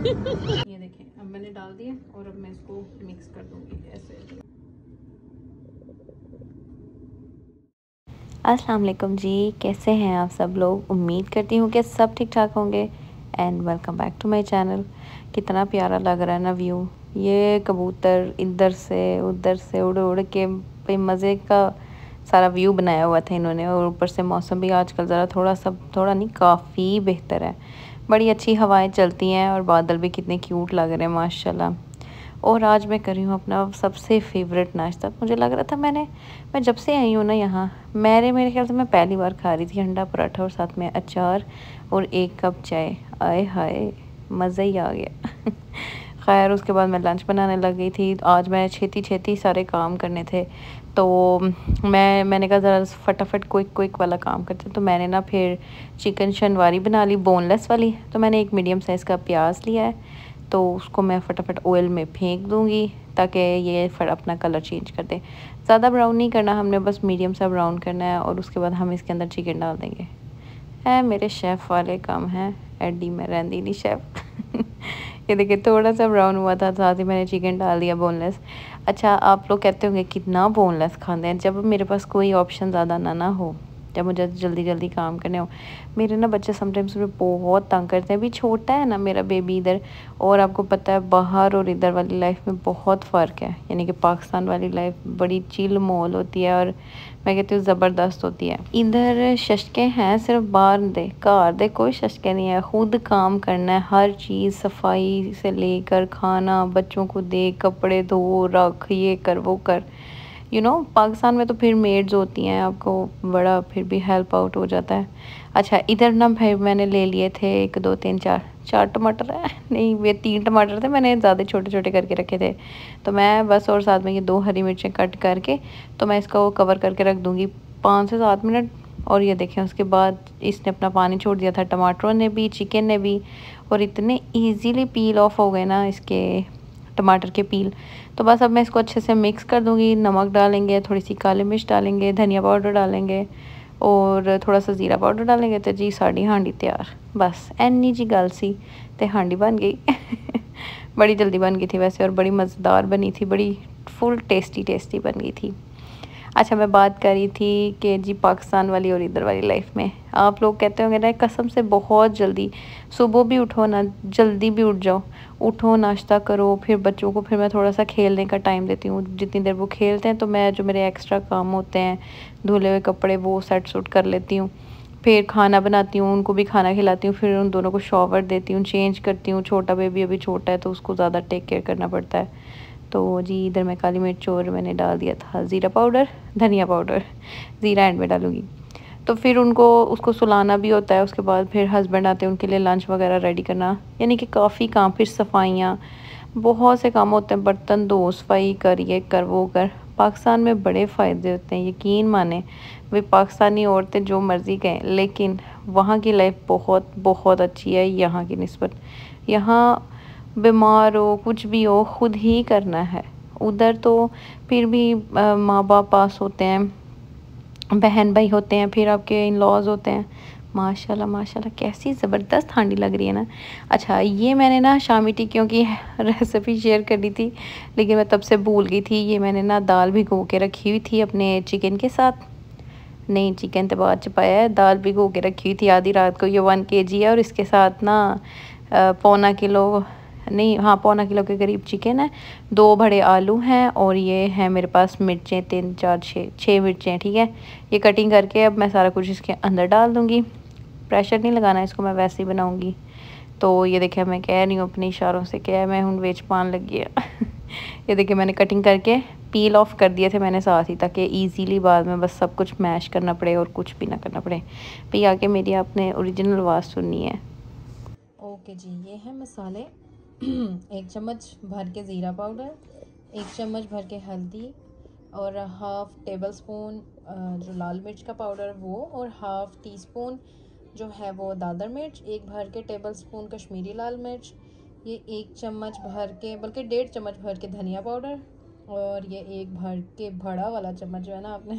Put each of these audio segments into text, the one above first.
ये देखें, अब मैंने डाल दिया और अब मैं इसको मिक्स कर दूँगी ऐसे। अस्सलाम वालेकुम जी, कैसे हैं आप सब लोग? उम्मीद करती हूँ कि सब ठीक ठाक होंगे। And welcome back to my channel कितना प्यारा लग रहा है ना व्यू ये कबूतर इधर से, उधर से उड़ उड़ के भाई मज़े का सारा व्यू बनाया हुआ था इन्होंने। और ऊपर से मौसम भी आजकल ज़रा थोड़ा सा, थोड़ा नहीं, काफ़ी बेहतर है। बड़ी अच्छी हवाएँ चलती हैं और बादल भी कितने क्यूट लग रहे हैं, माशाल्लाह। और आज मैं कर रही हूँ अपना सबसे फेवरेट नाश्ता। मुझे लग रहा था मैंने, मैं जब से आई हूँ ना यहाँ मेरे मेरे ख्याल से मैं पहली बार खा रही थी अंडा पराठा और साथ में अचार और एक कप चाय। आए हाय, मज़ा ही आ गया। खैर, उसके बाद मैं लंच बनाने लग गई थी। आज मैं छेती छेती सारे काम करने थे। तो मैं, मैंने कहा, ज़रा फटाफट क्विक क्विक वाला काम करते तो मैंने ना फिर चिकन शनवारी बना ली बोनलेस वाली। तो मैंने एक मीडियम साइज़ का प्याज लिया है तो उसको मैं फटाफट ऑयल में फेंक दूँगी ताकि ये फिर अपना कलर चेंज कर दे। ज़्यादा ब्राउन नहीं करना, हमने बस मीडियम सा ब्राउन करना है और उसके बाद हम इसके अंदर चिकन डाल देंगे। है, मेरे शेफ़ वाले काम हैं। एडी में रहती नहीं शेफ़ ये देखिए, थोड़ा सा ब्राउन हुआ था, साथ ही मैंने चिकन डाल दिया बोनलेस अच्छा आप लोग कहते होंगे कितना बोनलेस खाते हैं, जब मेरे पास कोई ऑप्शन ज़्यादा ना ना हो। जब मुझे जल्दी जल्दी काम करने हो। मेरे ना बच्चे समटाइम्स मुझे बहुत तंग करते हैं। अभी छोटा है ना मेरा बेबी इधर, और आपको पता है बाहर और इधर वाली लाइफ में बहुत फ़र्क है। यानी कि पाकिस्तान वाली लाइफ बड़ी चिल मोल होती है और मैं कहती हूँ ज़बरदस्त होती है। इधर शशके हैं, सिर्फ़ बाहर दे, घर दे, कोई शशके नहीं है। खुद काम करना है, हर चीज़ सफ़ाई से लेकर खाना, बच्चों को दे, कपड़े धो, रख, ये कर, वो कर। यू नो पाकिस्तान में तो फिर मेड्स होती हैं, आपको बड़ा फिर भी हेल्प आउट हो जाता है। अच्छा इधर ना भाई, मैंने ले लिए थे एक, दो, तीन, चार। चार टमाटर है। नहीं वे तीन टमाटर थे, मैंने ज़्यादा छोटे छोटे करके रखे थे। तो मैं बस और साथ में ये दो हरी मिर्चें कट करके तो मैं इसका वो कवर करके रख दूँगी पाँच से सात मिनट। और ये देखें, उसके बाद इसने अपना पानी छोड़ दिया था टमाटरों ने भी चिकन ने भी। और इतने ईजीली पील ऑफ़ हो गए ना इसके टमाटर के पील। तो बस अब मैं इसको अच्छे से मिक्स कर दूँगी। नमक डालेंगे थोड़ी सी काली मिर्च डालेंगे, धनिया पाउडर डालेंगे और थोड़ा सा ज़ीरा पाउडर डालेंगे तो जी साड़ी हांडी तैयार। बस एनी जी गल सी तो हांडी बन गई। बड़ी जल्दी बन गई थी वैसे और बड़ी मज़ेदार बनी थी, बड़ी फुल टेस्टी टेस्टी बन गई थी। अच्छा मैं बात कर रही थी कि जी पाकिस्तान वाली और इधर वाली लाइफ में। आप लोग कहते होंगे ना, कसम से बहुत जल्दी, सुबह भी उठो ना, जल्दी भी उठ जाओ। उठो, नाश्ता करो, फिर बच्चों को फिर मैं थोड़ा सा खेलने का टाइम देती हूँ। जितनी देर वो खेलते हैं तो मैं जो मेरे एक्स्ट्रा काम होते हैं, धुले हुए कपड़े, वो सेट सूट कर लेती हूँ। फिर खाना बनाती हूँ, उनको भी खाना खिलाती हूँ, फिर उन दोनों को शॉवर देती हूँ चेंज करती हूँ। छोटा बेबी अभी छोटा है तो उसको ज़्यादा टेक केयर करना पड़ता है। तो जी, इधर मैं काली मिर्च और मैंने डाल दिया था ज़ीरा पाउडर, धनिया पाउडर, ज़ीरा एंड में डालूँगी। तो फिर उनको, उसको सुलाना भी होता है, उसके बाद फिर हस्बैंड आते हैं, उनके लिए लंच वगैरह रेडी करना। यानी कि काफ़ी काम, फिर सफाइयाँ, बहुत से काम होते हैं, बर्तन धो, सफ़ाई कर, ये कर, वो कर। पाकिस्तान में बड़े फ़ायदे होते हैं, यकीन माने, वे पाकिस्तानी औरतें जो मर्ज़ी कहें, लेकिन वहाँ की लाइफ बहुत बहुत अच्छी है, यहाँ की नस्बत। यहाँ बीमार हो, कुछ भी हो, ख़ुद ही करना है। उधर तो फिर भी माँ बाप पास होते हैं बहन भाई होते हैं, फिर आपके इन लॉज होते हैं। माशाल्लाह माशाल्लाह, कैसी ज़बरदस्त हांडी लग रही है ना। अच्छा ये मैंने ना शामी टी क्योंकि रेसिपी शेयर करी थी, लेकिन मैं तब से भूल गई थी। ये मैंने ना दाल भिगो के रखी हुई थी अपने चिकन के साथ। नहीं चिकन तो बाद च पाया है। दाल भिगो के रखी हुई थी आधी रात को, ये वन के जी है, और इसके साथ ना पौना किलो नहीं हाँ पौना किलो के करीब चिकन है, दो बड़े आलू हैं और ये हैं मेरे पास मिर्चें, तीन, चार, छः छः मिर्चें, ठीक है? ये कटिंग करके अब मैं सारा कुछ इसके अंदर डाल दूँगी। प्रेशर नहीं लगाना इसको, मैं वैसे ही बनाऊँगी। तो ये देखिए, मैं कह रही हूँ, अपने इशारों से क्या मैं हूँ वेच पान लगी है। ये देखिए, मैंने कटिंग करके पील ऑफ़ कर दिए थे मैंने साथ ही, ताकि इजीली बाद में बस सब कुछ मैश करना पड़े और कुछ भी ना करना पड़े। भाई आके मेरी आपने ओरिजिनल आवाज़ सुननी है। ओके जी, ये है मसाले। एक चम्मच भर के ज़ीरा पाउडर, एक चम्मच भर के हल्दी और हाफ़ टेबल स्पून जो लाल मिर्च का पाउडर वो और हाफ़ टी स्पून जो है वो दादर मिर्च, एक भर के टेबल स्पून कश्मीरी लाल मिर्च, ये एक चम्मच भर के, बल्कि डेढ़ चम्मच भर के धनिया पाउडर और ये एक भर के बड़ा वाला चम्मच जो है ना आपने,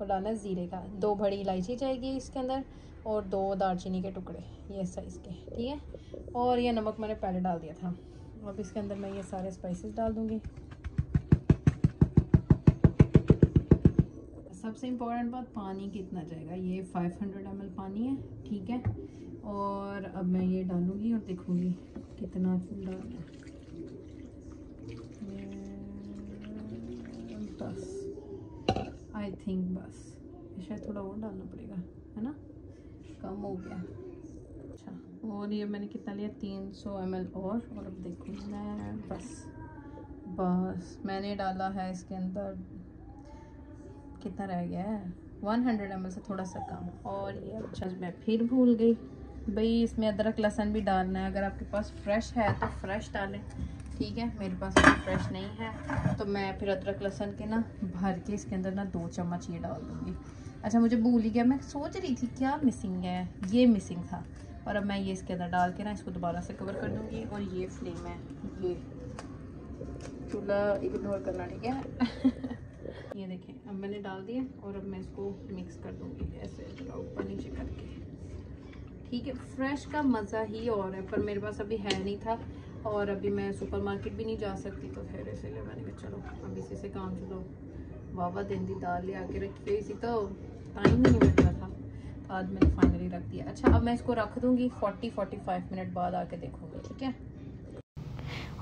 वो डालना है ज़ीरे का। दो बड़ी इलायची जाएगी इसके अंदर और दो दालचीनी के टुकड़े, ये साइज़ के, ठीक है? और ये नमक मैंने पहले डाल दिया था। अब इसके अंदर मैं ये सारे स्पाइसेस डाल दूँगी। सबसे इम्पोर्टेंट बात, पानी कितना जाएगा? ये 500 हंड्रेड पानी है, ठीक है? और अब मैं ये डालूँगी और देखूँगी कितना डालना बस आई थिंक बस। शायद थोड़ा और डालना पड़ेगा, है ना? कम हो गया अच्छा और ये मैंने कितना लिया? तीन सौ एमएल और। और अब देखो मैं बस बस, मैंने डाला है इसके अंदर कितना रह गया है? वन हंड्रेड एमएल से थोड़ा सा कम। और ये अच्छा मैं फिर भूल गई। भाई, इसमें अदरक लहसन भी डालना है। अगर आपके पास फ्रेश है तो फ्रेश डालें। ठीक है, मेरे पास फ्रेश नहीं है। तो मैं फिर अदरक, लहसन के ना भर के इसके अंदर ना दो चम्मच ये डाल दूँगी। अच्छा मुझे भूल ही गया, मैं सोच रही थी क्या मिसिंग है, ये मिसिंग था। और अब मैं ये इसके अंदर डाल के ना इसको दोबारा से कवर कर दूँगी और ये फ्लेम है, ये। चूल्हा इग्नोर करना, ठीक है? ये देखें, अब मैंने डाल दिया और अब मैं इसको मिक्स कर दूँगी ऐसे ऊपर नीचे करके। ठीक है फ्रेश का मज़ा ही और है, पर मेरे पास अभी है नहीं था। और अभी मैं सुपरमार्केट भी नहीं जा सकती तो फिर इसीलिए मैंने कहा, चलो, अब इसी से काम चलो। वावा दिन दी दाल ले आके रखी हुई थी तो टाइम नहीं मिल रहा था। आज मैंने फाइनली रख दिया। अच्छा अब मैं इसको रख दूँगी फोर्टी फोर्टी फाइव मिनट बाद आके देखूँगी, ठीक है?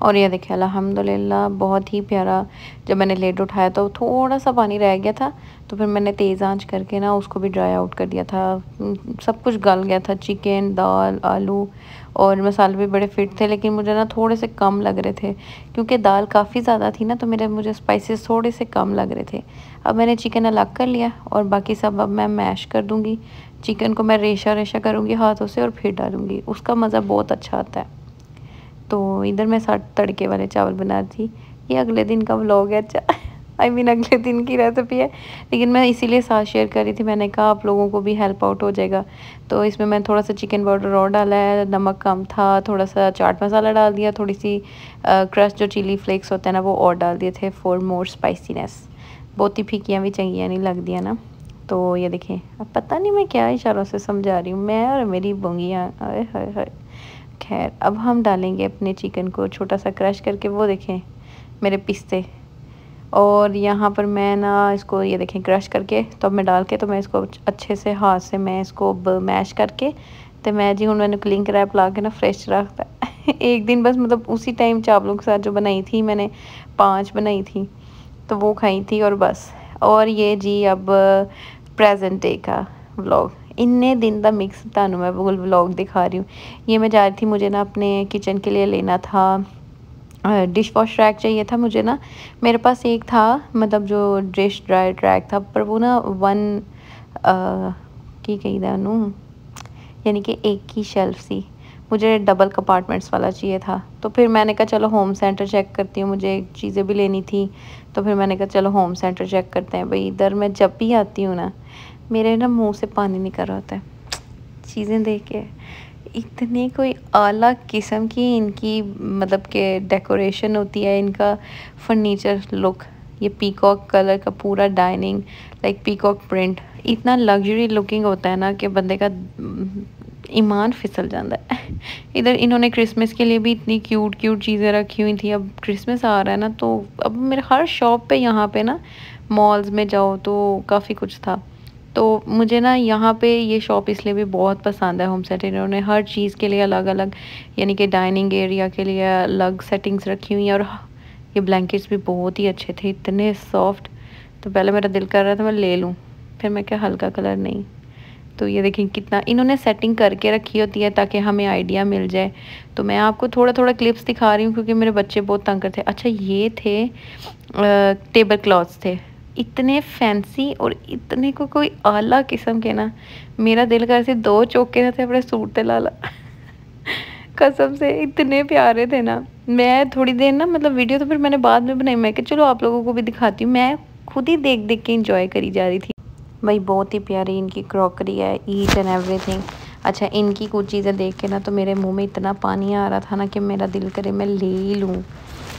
और ये देखिए, अल्हम्दुलिल्लाह, बहुत ही प्यारा जब मैंने लेट उठाया तो थोड़ा सा पानी रह गया था तो फिर मैंने तेज़ आँच करके ना उसको भी ड्राई आउट कर दिया था। सब कुछ गल गया था चिकन दाल, आलू और मसाले भी बड़े फिट थे, लेकिन मुझे ना थोड़े से कम लग रहे थे, क्योंकि दाल काफ़ी ज़्यादा थी ना तो मेरे, मुझे स्पाइसेस थोड़े से कम लग रहे थे। अब मैंने चिकन अलग कर लिया और बाकी सब अब मैं मैश कर दूँगी। चिकन को मैं रेशा रेशा करूँगी हाथों से और फिर डालूँगी। उसका मज़ा बहुत अच्छा आता है। तो इधर मैं साठ तड़के वाले चावल बना थी ये अगले दिन का व्लॉग है अच्छा। आई मीन अगले दिन की रेसिपी है। लेकिन मैं इसीलिए साथ शेयर कर रही थी। मैंने कहा, आप लोगों को भी हेल्प आउट हो जाएगा। तो इसमें मैं थोड़ा सा चिकन पाउडर और डाला है। नमक कम था, थोड़ा सा चाट मसाला डाल दिया, थोड़ी सी क्रश जो चिली फ्लेक्स होते हैं ना, वो और डाल दिए थे फॉर मोर स्पाइसीनेस बहुत ही फीकियाँ भी चंगियाँ नहीं लग दिया ना। तो ये देखें अब पता नहीं मैं क्या इशारों से समझा रही हूँ। मैं और मेरी बोंगियाँ हाय हाय हाय। खैर, अब हम डालेंगे अपने चिकन को छोटा सा क्रश करके, वो देखें, मेरे पिस्ते। और यहाँ पर मैं ना इसको, ये देखें, क्रश करके तो मैं डाल के तो मैं इसको अच्छे से हाथ से मैं इसको मैश करके तो मैं जी हूँ, मैंने क्लिंग रैप ला के ना फ्रेश रखता एक दिन बस मतलब उसी टाइम चावलों के साथ जो बनाई थी, मैंने पाँच बनाई थी तो वो खाई थी और बस। और ये जी अब प्रेजेंट डे का व्लॉग इन्ने दिन का मिक्स तहूँ मैं ब्लॉग दिखा रही हूँ। ये मैं जा रही थी, मुझे ना अपने किचन के लिए लेना था। डिश वॉश ट्रैक चाहिए था मुझे ना। मेरे पास एक था मतलब जो डिश ड्रायर रैक था, पर वो ना वन की कही था यानी कि एक ही शेल्फ सी। मुझे डबल कंपार्टमेंट्स वाला चाहिए था। तो फिर मैंने कहा, चलो होम सेंटर चेक करती हूँ, मुझे चीज़ें भी लेनी थी। तो फिर मैंने कहा, चलो होम सेंटर चेक करते हैं। भाई, इधर मैं जब भी आती हूँ ना मेरे ना मुँह से पानी निकल रहा होता है। चीज़ें देख के। इतनी कोई आला किस्म की इनकी मतलब के डेकोरेशन होती है, इनका फर्नीचर लुक ये पीकॉक कलर का पूरा डाइनिंग लाइक पीकॉक प्रिंट इतना लग्जरी लुकिंग होता है ना कि बंदे का ईमान फिसल जाता है। इधर इन्होंने क्रिसमस के लिए भी इतनी क्यूट क्यूट चीज़ें रखी हुई थी। अब क्रिसमस आ रहा है ना तो अब मेरे, हर शॉप पे यहाँ पे ना मॉल्स में जाओ तो काफ़ी कुछ था। तो मुझे ना यहाँ पे ये शॉप इसलिए भी बहुत पसंद है होम सेट इन्होंने हर चीज़ के लिए अलग अलग यानी कि डाइनिंग एरिया के लिए अलग सेटिंग्स रखी हुई हैं और ये ब्लैंकेट्स भी बहुत ही अच्छे थे, इतने सॉफ्ट तो पहले मेरा दिल कर रहा था मैं ले लूँ, फिर मैं क्या हल्का कलर नहीं। तो ये देखें कितना, इन्होंने सेटिंग करके रखी होती है ताकि हमें आइडिया मिल जाए। तो मैं आपको थोड़ा थोड़ा क्लिप्स दिखा रही हूँ क्योंकि मेरे बच्चे बहुत तंग करते अच्छा ये थे टेबल क्लॉथ्स थे। इतने फैंसी और इतने को कोई आला किस्म के ना। मेरा दिल कर से दो चौके थे अपने सूट ते लाला। कसम से इतने प्यारे थे ना। मैं थोड़ी देर ना मतलब वीडियो तो फिर मैंने बाद में बनाई। मैं कि चलो आप लोगों को भी दिखाती हूँ। मैं खुद ही देख देख के इंजॉय करी जा रही थी। भाई बहुत ही प्यारी इनकी क्रॉकरी है ईच एंड एवरीथिंग अच्छा इनकी कुछ चीज़ें देख के ना तो मेरे मुँह में इतना पानी आ रहा था ना कि मेरा दिल करे मैं ले ही लूँ।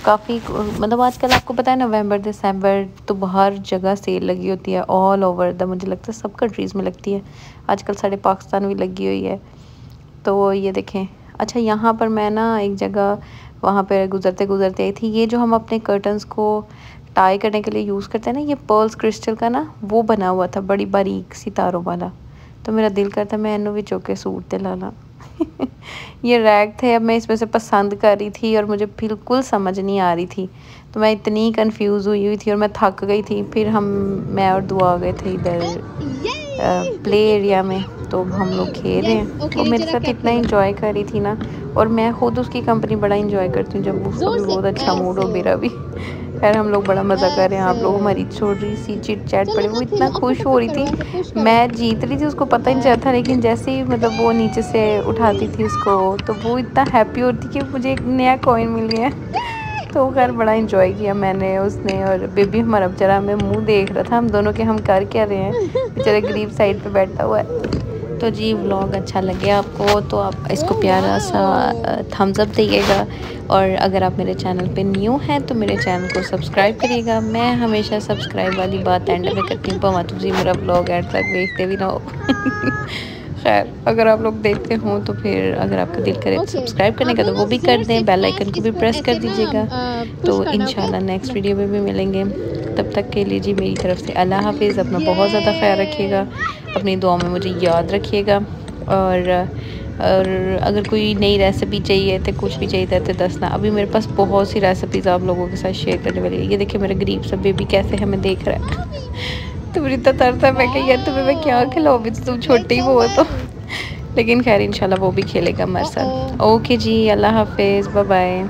काफ़ी मतलब आजकल आपको पता है नवंबर, दिसंबर तो बाहर जगह सेल लगी होती है ऑल ओवर द मुझे लगता है सब कंट्रीज़ में लगती है। आजकल साढ़े पाकिस्तान भी लगी हुई है। तो ये देखें। अच्छा यहाँ पर मैं ना एक जगह वहाँ पर गुज़रते गुज़रते आई थी। ये जो हम अपने कर्टन्स को टाई करने के लिए यूज़ करते हैं ना, ये पर्ल्स क्रिस्टल का ना, वो बना हुआ था, बड़ी बारीक सितारों वाला। तो मेरा दिल करता मैं इन्हों भी चौके सूट ला। ये रैग थे अब मैं इसमें से पसंद कर रही थी और मुझे बिल्कुल समझ नहीं आ रही थी। तो मैं इतनी कंफ्यूज हुई हुई थी और मैं थक गई थी। फिर हम मैं और दुआ गए थे इधर प्ले एरिया में। तो हम लोग खेल रहे हैं। वो मेरे साथ इतना इंजॉय कर रही थी ना। और मैं खुद उसकी कंपनी बड़ा इंजॉय करती हूँ जब उसका भी बहुत अच्छा मूड हो मेरा भी। खैर, हम लोग बड़ा मज़ा कर रहे हैं। आप लोग हमारी छोड़ रही सी चिट चैट पड़े वो इतना खुश हो रही थी। मैं जीत रही थी, उसको पता ही नहीं चलता लेकिन जैसे ही मतलब वो नीचे से उठाती थी उसको तो वो इतना हैप्पी होती कि मुझे एक नया कॉइन मिल गया। तो खैर बड़ा इंजॉय किया मैंने, उसने और बेबी हमारा बेचारा हमें मुँह देख रहा था। हम दोनों के हम कर क्या रहे हैं? बेचारे गरीब साइड पे बैठा हुआ है। तो जी व्लॉग अच्छा लगे आपको तो आप इसको प्यारा सा थम्स अप दीजिएगा। और अगर आप मेरे चैनल पे न्यू हैं तो मेरे चैनल को सब्सक्राइब करिएगा। मैं हमेशा सब्सक्राइब वाली बात एंड में करती हूँ। भाव तुम मेरा ब्लॉग एंड तक देखते भी ना हो खैर अगर आप लोग देखते हो तो फिर अगर आपका दिल करे तो सब्सक्राइब करने का तो वो भी कर दें बेल आइकन को भी प्रेस कर दीजिएगा। तो इन नेक्स्ट वीडियो में भी मिलेंगे। तब तक के लिए जी मेरी तरफ़ से अल्लाह हाफिज़। अपना बहुत ज़्यादा ख्याल रखिएगा। अपनी दुआ में मुझे याद रखिएगा। और और अगर कोई नई रेसिपी चाहिए तो कुछ भी चाहिए तो दसना। अभी मेरे पास बहुत सी रेसिपीज़ आप लोगों के साथ शेयर करने वाली है। ये देखिए मेरा गरीब सा बेबी कैसे हमें देख रहा है। तो मेरी इतना तरस है मैं कही यार तुम्हें मैं क्या खिलाऊँ? भी तुम छोटी ही वो तो। लेकिन खैर इंशाल्लाह वो भी खेलेगा हमारे साथ ओके जी अल्लाह हाफिज़ बाय